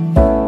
Mm-hmm.